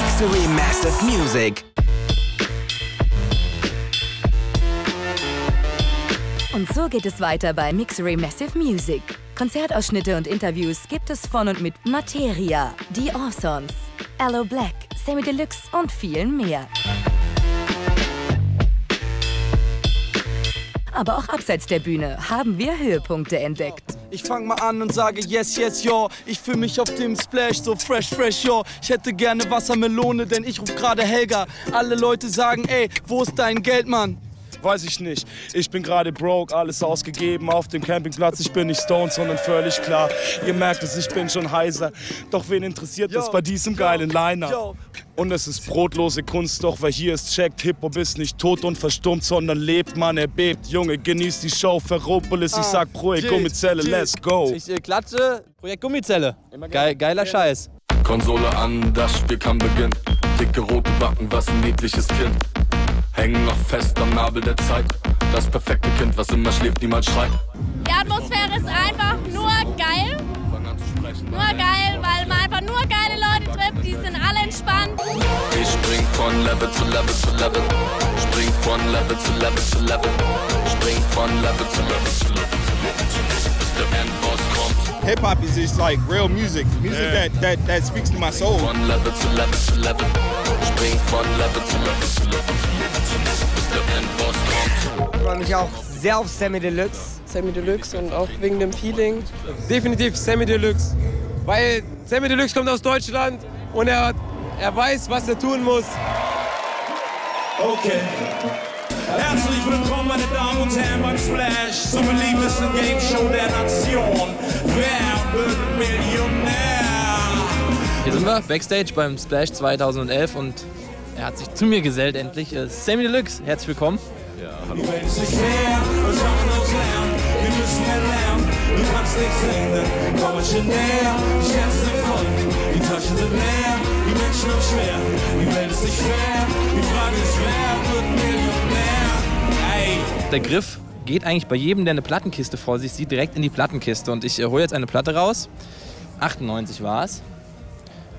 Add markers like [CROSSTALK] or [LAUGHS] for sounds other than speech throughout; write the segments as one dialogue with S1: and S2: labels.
S1: Mixery Massive Music.
S2: Und so geht es weiter bei Mixery Massive Music. Konzertausschnitte und Interviews gibt es von und mit Materia, The Orsons, Allo Black, Sammy Deluxe und vielen mehr. Aber auch abseits der Bühne haben wir Höhepunkte entdeckt.
S3: Ich fang mal an und sage yes, yes, yo. Ich fühl mich auf dem Splash so fresh, fresh, yo. Ich hätte gerne Wassermelone, denn ich ruf gerade Helga. Alle Leute sagen, ey, wo ist dein Geld, Mann? Weiß ich nicht. Ich bin gerade broke, alles ausgegeben auf dem Campingplatz. Ich bin nicht stoned, sondern völlig klar. Ihr merkt es, ich bin schon heiser. Doch wen interessiert das bei diesem geilen Liner? Und es ist brotlose Kunst, doch wer hier ist, checkt, Hip-Hop ist nicht tot und verstummt, sondern lebt, man, er bebt. Junge, genießt die Show, Ferropolis, ich sag Projekt Gummizelle, let's go.
S4: Ich äh, klatsche, Projekt Gummizelle. Geil, geiler Scheiß.
S5: Konsole an, das Spiel kann beginnen. Dicke rote Backen, was ein niedliches Kind. Hängen noch fest am Nabel der Zeit. Das perfekte Kind, was immer schläft, niemals schreit.
S6: Die Atmosphäre ist einfach nur geil. Nur geil, weil man einfach nur geile Leute trifft, die sind alle entspannt.
S5: Ich spring von Level zu Level zu Level. Spring von Level zu Level zu Level. Spring von Level zu Level zu Level bis der Endboss kommt.
S7: Hip hop is just like real music, music
S5: Yeah.
S7: that, that that speaks to my soul.
S5: Von Level zu Level zu Level. Spring von Level zu Level zu Level
S8: Ich freue mich auch sehr auf Sammy Deluxe.
S9: Sammy Deluxe und auch wegen dem Feeling. Definitiv Sammy Deluxe. Weil Sammy Deluxe kommt aus Deutschland und er, er weiß, was er tun muss.
S10: Okay. Herzlich willkommen, meine Damen und Herren, beim Splash zum beliebtesten Game Show der Nation. Wer wird Millionär?
S4: Hier sind wir, Backstage beim Splash 2011 und er hat sich zu mir gesellt endlich. Äh, Sammy Deluxe, herzlich willkommen. Ja, hallo. Der Griff geht eigentlich bei jedem, der eine Plattenkiste vor sich sieht, direkt in die Plattenkiste. Und ich äh, hole jetzt eine Platte raus. 98 war es.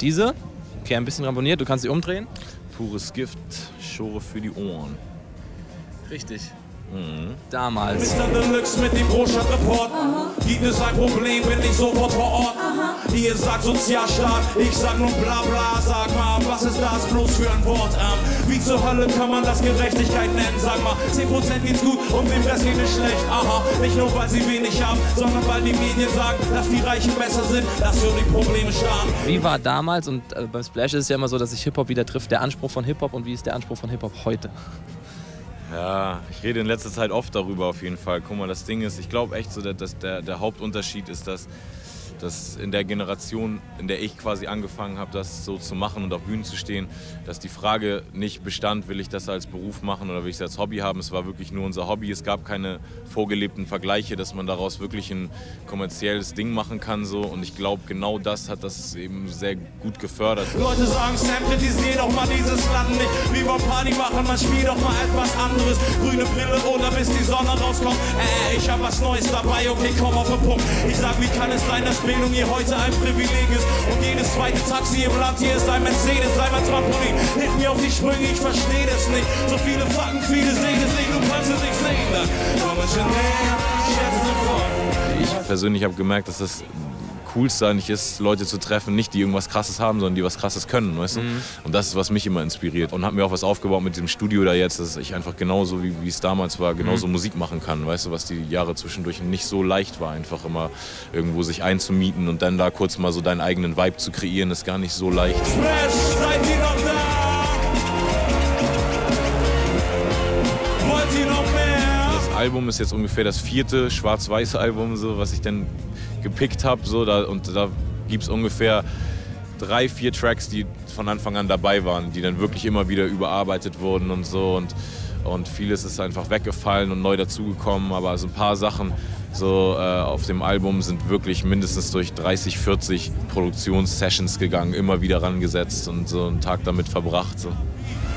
S4: Diese. Okay, ein bisschen ramponiert, du kannst sie umdrehen.
S11: Pures Gift, Schore für die Ohren.
S4: Richtig. Damals.
S10: Mr. Deluxe mit dem Großstadtreport. Gibt es ein Problem, bin ich sofort vor Ort. Ihr sagt Sozialstaat, ich sag nur bla bla. Sag mal, was ist das bloß für ein Wort? Ähm, wie zur Hölle kann man das Gerechtigkeit nennen? Sag mal, 10% geht's gut und dem Rest geht es schlecht. Aha, nicht nur weil sie wenig haben, sondern weil die Medien sagen, dass die Reichen besser sind, dass wir die Probleme starten.
S4: Wie war damals, und äh, beim Splash ist es ja immer so, dass sich Hip-Hop wieder trifft, der Anspruch von Hip-Hop und wie ist der Anspruch von Hip-Hop heute?
S11: Ja, ich rede in letzter Zeit oft darüber auf jeden Fall. Guck mal, das Ding ist, ich glaube echt so, dass dass der, der Hauptunterschied ist, dass, dass in der Generation, in der ich quasi angefangen habe, das so zu machen und auf Bühnen zu stehen, dass die Frage nicht bestand, will ich das als Beruf machen oder will ich es als Hobby haben. Es war wirklich nur unser Hobby. Es gab keine vorgelebten Vergleiche, dass man daraus wirklich ein kommerzielles Ding machen kann. So. Und ich glaube, genau das hat das eben sehr gut gefördert.
S10: Leute sagen, Sam, kritisier doch mal dieses Land nicht. Wie wir Party machen, man spielt doch mal etwas anderes. Grüne Brille oder bis die Sonne rauskommt. Äh, ich hab was Neues dabei, okay, komm auf den Punkt. Ich sag, wie kann es sein, dass Bildung hier heute ein Privileg ist? Und jedes zweite Taxi im Land hier ist ein Mercedes, sei mal Trampolin. Hilf mir auf die Sprünge, ich versteh das nicht. So viele Fakten, viele sehen es nicht, du kannst es nicht sehen. Dann komm bisschen näher, schätze voll.
S11: Ich persönlich habe gemerkt, dass das Coolste eigentlich ist, Leute zu treffen, nicht die irgendwas Krasses haben, sondern die was Krasses können, weißt du?
S4: Mhm.
S11: Und das ist, was mich immer inspiriert. Und habe mir auch was aufgebaut mit diesem Studio da jetzt, dass ich einfach genauso, wie wie es damals war, genauso
S4: Mhm.
S11: Musik machen kann, weißt du? Was die Jahre zwischendurch nicht so leicht war, einfach immer irgendwo sich einzumieten und dann da kurz mal so deinen eigenen Vibe zu kreieren, ist gar nicht so leicht.
S10: Splash,
S11: Album ist jetzt ungefähr das vierte schwarz-weiße Album, so, was ich dann gepickt habe. So, da, und da gibt es ungefähr drei, vier Tracks, die von Anfang an dabei waren, die dann wirklich immer wieder überarbeitet wurden und so. Und, und vieles ist einfach weggefallen und neu dazugekommen. Aber so ein paar Sachen so, äh, auf dem Album sind wirklich mindestens durch 30, 40 Produktionssessions gegangen, immer wieder rangesetzt und so einen Tag damit verbracht. So.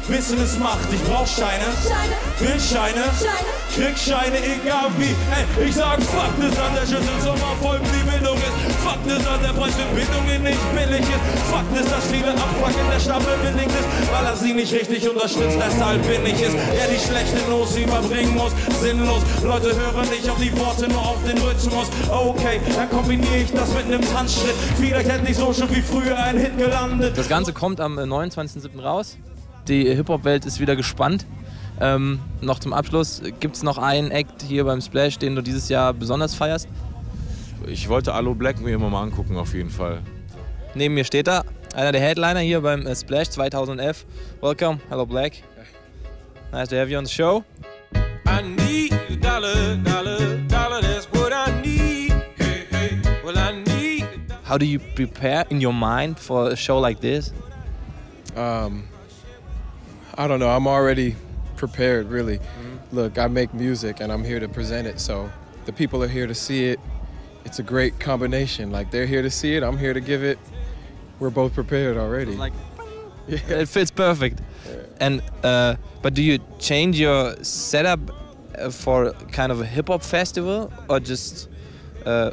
S10: Wissen es macht, ich brauch Scheine, will Scheine, krieg Scheine, egal wie. Ey, ich sag, fuck das an der Schüssel zum Erfolg, die Bildung ist. Fuck das an der Preis für Bildungen nicht billig ist. Fuck das, dass viele abfucken, der Staffel bedingt ist, weil er sie nicht richtig unterstützt, deshalb bin ich es, der die schlechte Nuss überbringen muss, sinnlos, Leute hören nicht auf die Worte, nur auf den Rhythmus, okay, dann kombiniere ich das mit einem Tanzschritt, vielleicht hätte ich so schon wie früher ein Hit gelandet.
S4: Das Ganze kommt am äh, 29.07. raus. Die Hip-Hop-Welt ist wieder gespannt. Ähm, noch zum Abschluss, gibt es noch einen Act hier beim Splash, den du dieses Jahr besonders feierst?
S11: Ich wollte Allo Black mir immer mal angucken, auf jeden Fall.
S4: Neben mir steht er, einer der Headliner hier beim äh, Splash 2011. Welcome, hello Black. Nice to have you on the show.
S12: I need a dollar, dollar, dollar, that's what I need. Hey, hey, well, I need.
S4: How do you prepare in your mind for a show like this?
S13: Um, I don't know. I'm already prepared, really. Look, I make music and I'm here to present it, so the people are here to see it. It's a great combination. Like they're here to see it, I'm here to give it. We're both prepared already.
S4: Like, [LAUGHS] yeah. it fits perfect. And uh, but do you change your setup uh, for kind of a hip hop festival or just uh,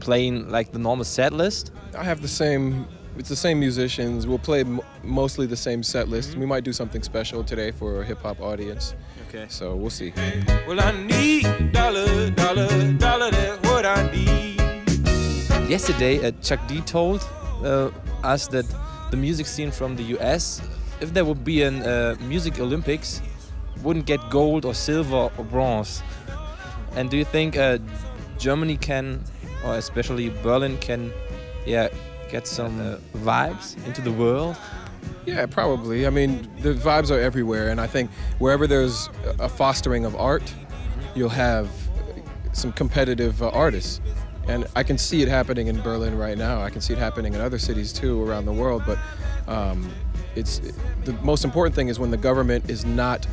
S4: playing like the normal set list?
S13: I have the same. It's the same musicians. We'll play m- mostly the same set list. We might do something special today for a hip hop audience.
S4: Okay.
S13: So we'll see.
S12: Well, I need dollar, dollar, dollar, that's what I need.
S4: Yesterday, uh, Chuck D told uh, us that the music scene from the US, if there would be an uh, music Olympics, wouldn't get gold or silver or bronze. And do you think uh, Germany can, or especially Berlin, can, yeah, get some uh, vibes into the world?
S13: Yeah, probably. I mean, the vibes are everywhere, and I think wherever there's a fostering of art, you'll have some competitive uh, artists. And I can see it happening in Berlin right now. I can see it happening in other cities too around the world. But um, it's the most important thing is when the government is not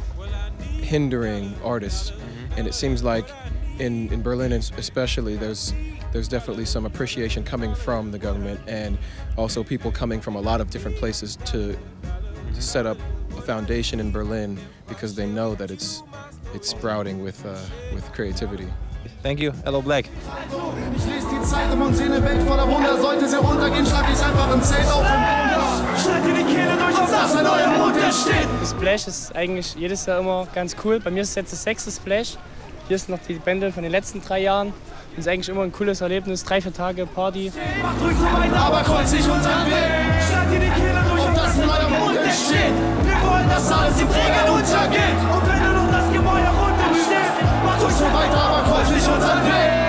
S13: hindering artists. And it seems like in, in Berlin, especially, there's there's definitely some appreciation coming from the government and also people coming from a lot of different places to, to set up a foundation in Berlin because they know that it's it's sprouting with uh, with creativity.
S4: Thank you. Hello, Black.
S14: Ich lese die Zeitung und sehe eine Welt voller Wunder. Sollte sie runtergehen, schlag ich einfach im Zelt auf und schneid dir die Kehle durch und dass ein neuer Mund entsteht.
S15: Splash ist eigentlich jedes Jahr immer ganz cool. Bei mir ist es jetzt das sechste Splash. Hier ist noch die Bändel von den letzten drei Jahren. Das ist eigentlich immer ein cooles Erlebnis. Drei, vier Tage Party.
S14: Macht ruhig so weiter, aber kreuz nicht unseren Weg. Schneid dir die Kehle durch und dass ein neuer Mund entsteht. Wir wollen, dass alles im Trägern untergeht. Und wenn du noch das Gemäuer runtersteht, mach ruhig so weiter, aber kreuz nicht unseren Weg.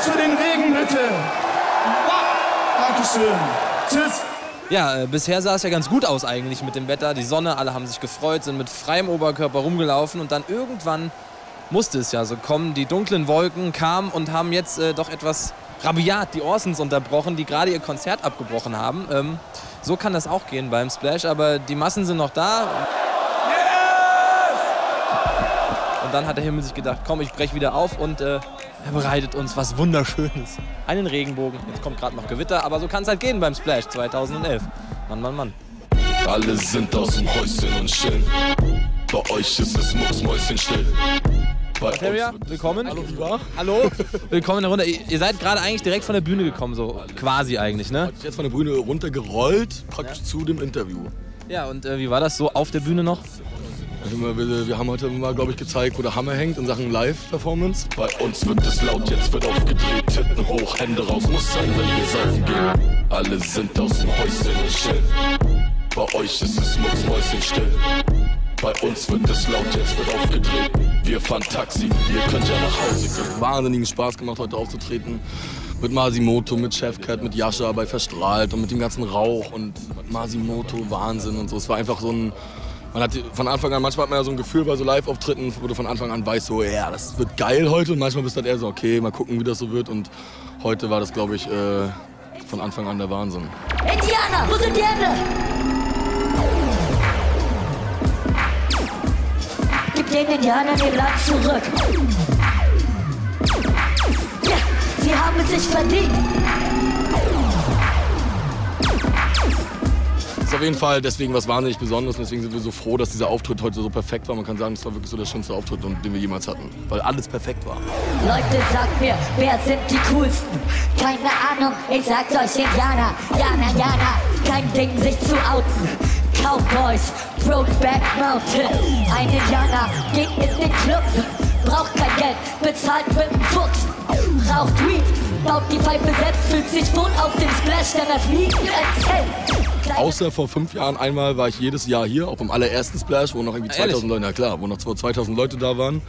S14: Applaus für den Regen, bitte. Dankeschön. Tschüss.
S4: Ja, äh, bisher sah es ja ganz gut aus eigentlich mit dem Wetter. Die Sonne, alle haben sich gefreut, sind mit freiem Oberkörper rumgelaufen und dann irgendwann musste es ja so kommen. Die dunklen Wolken kamen und haben jetzt äh, doch etwas rabiat die Orsons unterbrochen, die gerade ihr Konzert abgebrochen haben. Ähm, so kann das auch gehen beim Splash, aber die Massen sind noch da. Und dann hat der Himmel sich gedacht, komm, ich brech wieder auf und äh, er bereitet uns was Wunderschönes. Einen Regenbogen. Jetzt kommt gerade noch Gewitter, aber so kann es halt gehen beim Splash 2011. Mann, Mann, Mann.
S5: Alle sind aus dem Häuschen und chillen. Bei euch ist es mucksmäuschenstill. Bei
S4: Materia, willkommen. Hallo, Hallo. Willkommen in der Runde. Ihr seid gerade eigentlich direkt von der Bühne gekommen, so quasi eigentlich, ne?
S16: Jetzt von der Bühne runtergerollt, praktisch zu dem Interview.
S4: Ja, und äh, wie war das so auf der Bühne noch?
S16: Wir, haben heute mal, glaube ich, gezeigt, wo der Hammer hängt in Sachen Live-Performance.
S5: Bei uns wird es laut, jetzt wird aufgedreht. Titten hoch, Hände raus, muss sein, wenn wir saufen gehen. Alle sind aus dem Häuschen und chillen. Bei euch ist es mucksmäuschenstill. Bei uns wird es laut, jetzt wird aufgedreht. Wir fahren Taxi, ihr könnt ja nach Hause gehen.
S16: Wahnsinnigen Spaß gemacht, heute aufzutreten. Mit Masimoto, mit Chefcat, mit Yasha bei Verstrahlt und mit dem ganzen Rauch und Masimoto, Wahnsinn und so. Es war einfach so ein. Man hat von Anfang an, manchmal hat man ja so ein Gefühl bei so Live-Auftritten, wo du von Anfang an weißt, so, ja, das wird geil heute. Und manchmal bist du dann eher so, okay, mal gucken, wie das so wird. Und heute war das, glaube ich, äh, von Anfang an der Wahnsinn.
S17: Indianer, wo sind die Hände? Gib den Indianern ihr Land zurück. Ja, sie haben es sich verdient.
S16: Ist auf jeden Fall deswegen was wahnsinnig Besonderes und deswegen sind wir so froh, dass dieser Auftritt heute so perfekt war. Man kann sagen, es war wirklich so der schönste Auftritt, den wir jemals hatten, weil alles perfekt war.
S17: Leute, sagt mir, wer sind die coolsten? Keine Ahnung, ich sag's euch, Indianer, Jana, Jana, kein Ding, sich zu outen. Cowboys, Brokeback Mountain. Ein Indianer geht in den Club, braucht kein Geld, bezahlt mit dem Fuchs. Raucht Weed, baut die Pfeife selbst, fühlt sich wohl auf dem Splash, denn das liegt erzählt.
S16: Außer vor fünf Jahren einmal war ich jedes Jahr hier, auch beim allerersten Splash, wo noch irgendwie 2000 Leute, ja klar, wo noch 2000 Leute da waren.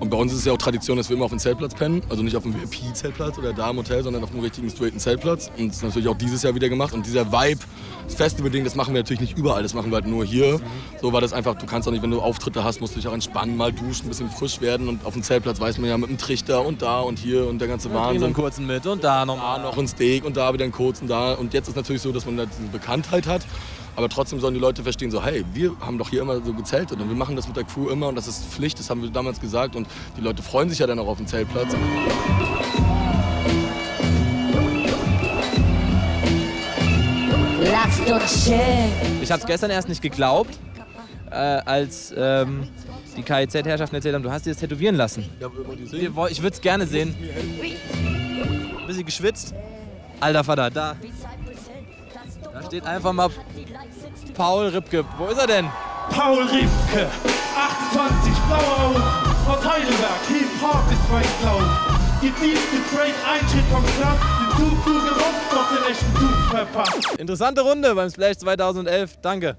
S16: Und bei uns ist es ja auch Tradition, dass wir immer auf dem Zeltplatz pennen. Also nicht auf dem VIP-Zeltplatz oder da im Hotel, sondern auf einem richtigen straighten Zeltplatz. Und das ist natürlich auch dieses Jahr wieder gemacht. Und dieser Vibe, das Festival-Ding, das machen wir natürlich nicht überall, das machen wir halt nur hier. So war das einfach, du kannst auch nicht, wenn du Auftritte hast, musst du dich auch entspannen, mal duschen, ein bisschen frisch werden. Und auf dem Zeltplatz weiß man ja mit dem Trichter und da und hier und der ganze Wahnsinn.
S4: einen kurzen mit und da nochmal.
S16: noch ein Steak und da wieder einen kurzen da. Und jetzt ist natürlich so, dass man da diese Bekanntheit hat. Aber trotzdem sollen die Leute verstehen, so hey, wir haben doch hier immer so gezeltet und wir machen das mit der Crew immer und das ist Pflicht, das haben wir damals gesagt und die Leute freuen sich ja dann auch auf den Zeltplatz.
S17: Lasst uns chillen.
S4: Ich habe es gestern erst nicht geglaubt, äh, als ähm, die KIZ-Herrschaften erzählt haben, du hast dir das tätowieren lassen.
S16: Ja, wollt ihr sehen?
S4: Wir Ich würde es gerne sehen. Bisschen geschwitzt. Alter Vater, da. Da steht einfach mal Paul Ripke. Wo ist er denn?
S10: Paul Riebke, 28, blauer Augen, aus Heidelberg, Hip-Hop ist mein. Gedient, gesprayt, ein Schritt vom Club, den Zug zugerockt, doch den echten Zug verpasst.
S4: Interessante Runde beim Splash 2011. Danke.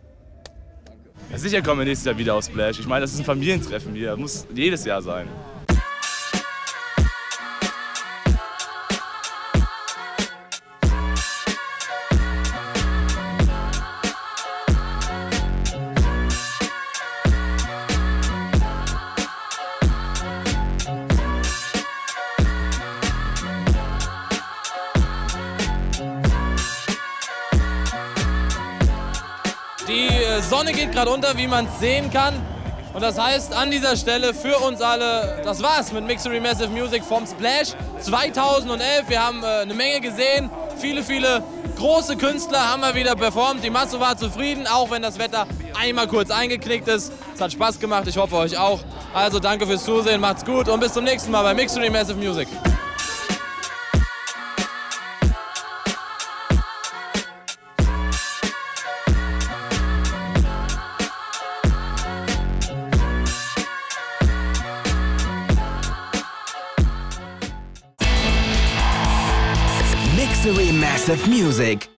S18: Ja, sicher kommen wir nächstes Jahr wieder auf Splash. Ich meine, das ist ein Familientreffen hier. Das muss jedes Jahr sein.
S4: Sonne geht gerade unter, wie man es sehen kann. Und das heißt an dieser Stelle für uns alle, das war's mit Mixery Massive Music vom Splash 2011. Wir haben äh, eine Menge gesehen, viele, viele große Künstler haben wir wieder performt. Die Masse war zufrieden, auch wenn das Wetter einmal kurz eingeknickt ist. Es hat Spaß gemacht, ich hoffe euch auch. Also danke fürs Zusehen, macht's gut und bis zum nächsten Mal bei Mixery Massive Music.
S1: Mixery Massive Music.